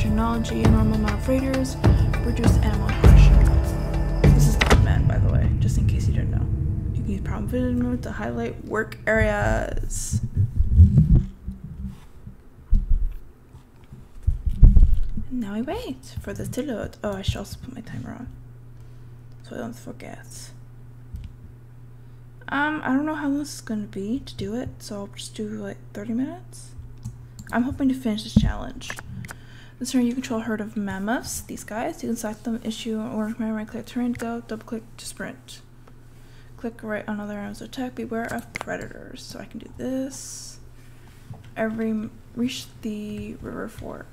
technology, normal amount of raiders, reduced ammo pressure. This is the command, by the way, just in case you didn't know. You can use problem vision mode to highlight work areas. Now I wait for this to load. Oh, I should also put my timer on. So I don't forget. Um, I don't know how long this is gonna be to do it, so I'll just do like 30 minutes. I'm hoping to finish this challenge. This turn you control a herd of mammoths, these guys. You can select them, issue, or command right click turn, go, double click to sprint. Click right on other arrows attack, beware of predators. So I can do this. Every reach the river fork.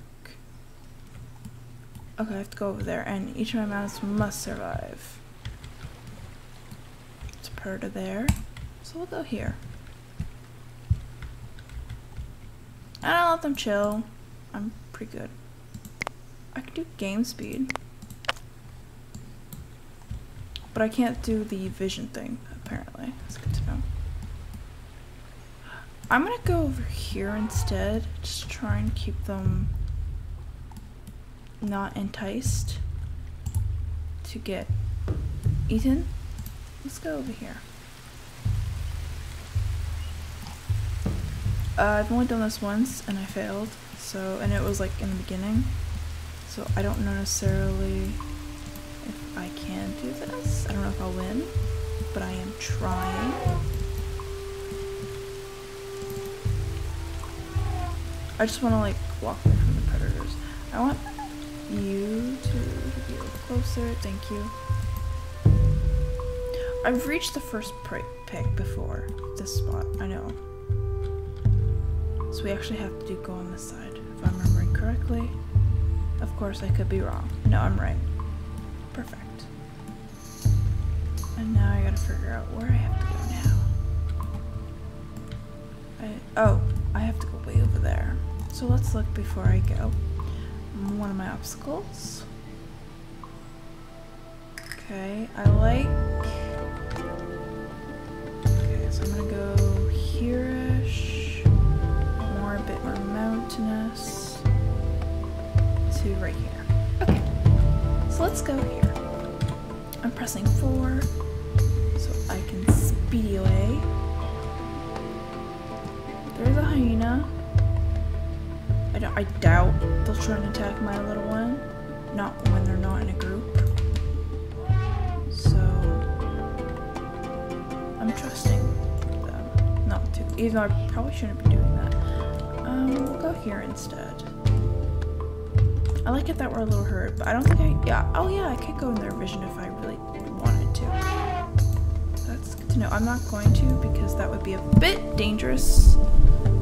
Okay, I have to go over there, and each of my mammoths must survive. It's a predator there. So we'll go here. And I'll let them chill. I'm pretty good. I can do game speed. But I can't do the vision thing, apparently. That's good to know. I'm gonna go over here instead. Just try and keep them not enticed to get eaten. Let's go over here. Uh, I've only done this once and I failed, so and it was like in the beginning, so I don't know necessarily if I can do this. I don't know if I'll win, but I am trying. I just want to like walk away from the predators. I want you to be a little closer. Thank you. I've reached the first pick before this spot. I know. So we actually have to do go on this side, if I'm remembering correctly. Of course, I could be wrong. No, I'm right. Perfect. And now I gotta figure out where I have to go now. I, oh, I have to go way over there. So let's look before I go. One of my obstacles. Okay, I like... Okay, so I'm gonna go here-ish More, a bit more mountainous right here. Okay, so let's go here. I'm pressing 4 so I can speedy away. There's a hyena. I, don't, I doubt they'll try and attack my little one. Not when they're not in a group. So, I'm trusting them not to. Even though I probably shouldn't be doing that. Um, we'll go here instead. I like it that we're a little hurt, but I don't think I, yeah, oh yeah, I could go in their vision if I really wanted to. That's good to know. I'm not going to because that would be a bit dangerous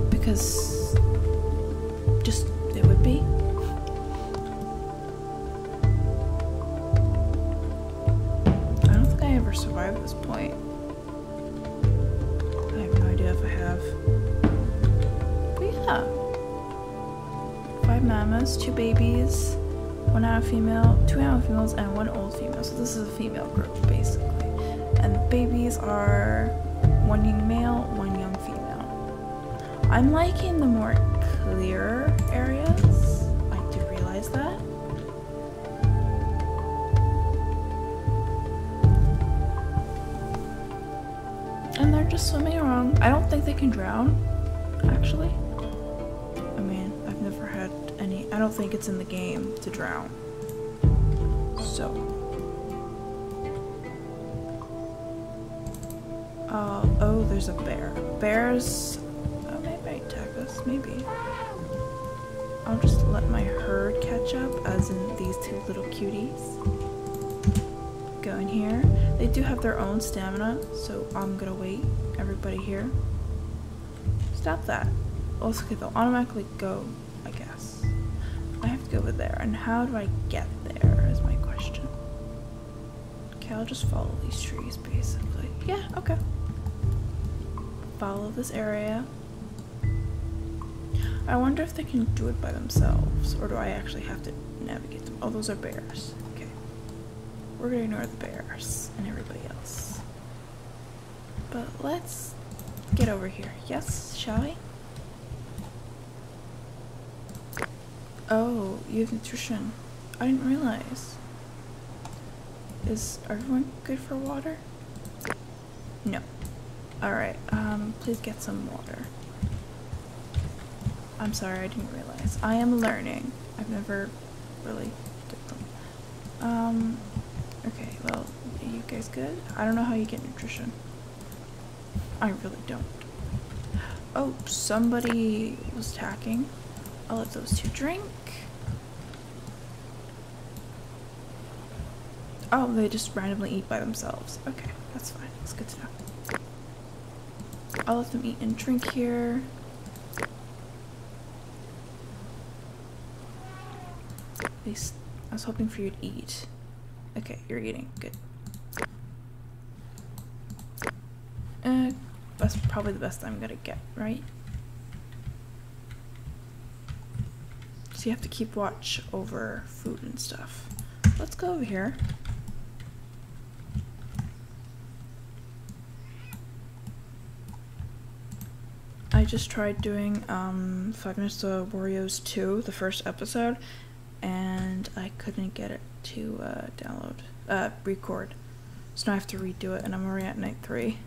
because just, it would be. I don't think I ever survived this point. I have no idea if I have. Mammoths, two babies, one adult female, two adult females, and one old female. So this is a female group, basically. And the babies are one young male, one young female. I'm liking the more clear areas. I do realize that. And they're just swimming around. I don't think they can drown, actually. I don't think it's in the game to drown. So. Uh, oh, there's a bear. Bears. Oh, maybe attack us. Maybe. I'll just let my herd catch up, as in these two little cuties. Go in here. They do have their own stamina, so I'm gonna wait. Everybody here. Stop that. Also, okay, they'll automatically go over there. And how do I get there is my question. Okay, I'll just follow these trees basically. Yeah, okay. Follow this area. I wonder if they can do it by themselves, or do I actually have to navigate them? Oh, those are bears. Okay. We're gonna ignore the bears and everybody else. But let's get over here. Yes, shall we? Oh, you have nutrition. I didn't realize. Is everyone good for water? No. Alright, um, please get some water. I'm sorry, I didn't realize. I am learning. I've never really did them. Um, okay, well, you guys good? I don't know how you get nutrition. I really don't. Oh, somebody was attacking. I'll let those two drink. Oh, they just randomly eat by themselves. Okay, that's fine. That's good to know. I'll let them eat and drink here. At least I was hoping for you to eat. Okay, you're eating. Good. Uh, that's probably the best I'm gonna get, right? You have to keep watch over food and stuff. Let's go over here. I just tried doing um, Five Nights at Wario's 2, the first episode, and I couldn't get it to uh, download, uh, record. So now I have to redo it, and I'm already at night 3.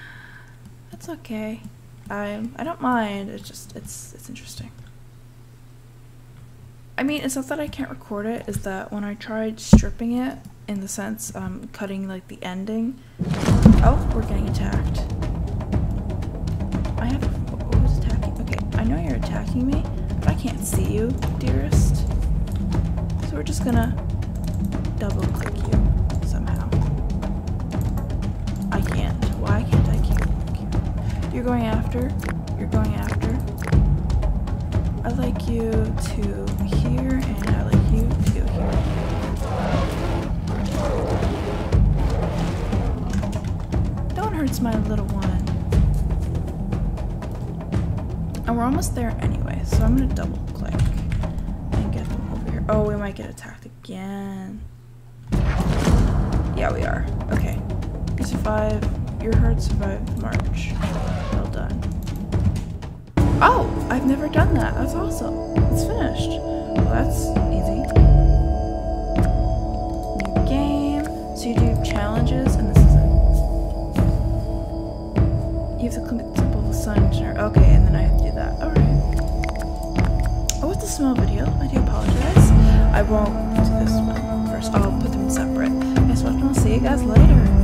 That's okay. I I don't mind. It's just it's it's interesting. I mean, it's not that I can't record it. Is that when I tried stripping it, in the sense um, cutting like the ending. Oh, we're getting attacked. I have who's attacking? Okay, I know you're attacking me, but I can't see you, dearest. So we're just gonna double click you somehow. I can't. Why can't I keep you? You're going after. You're going after. I like you to here, and I like you to here. Don't hurt my little one. And we're almost there anyway, so I'm gonna double click and get them over here. Oh, we might get attacked again. Yeah, we are. Okay. You survive. Your herd survived March. Well done. Oh, I've never done that. That's awesome. It's finished. Well, that's easy. New game. So you do challenges, and this is it. You have to click the simple sun generator. Okay, and then I have to do that. Alright. Oh, it's a small video. I do apologize. I won't do this one first. I'll put them separate. Guess what? I'll see you guys later.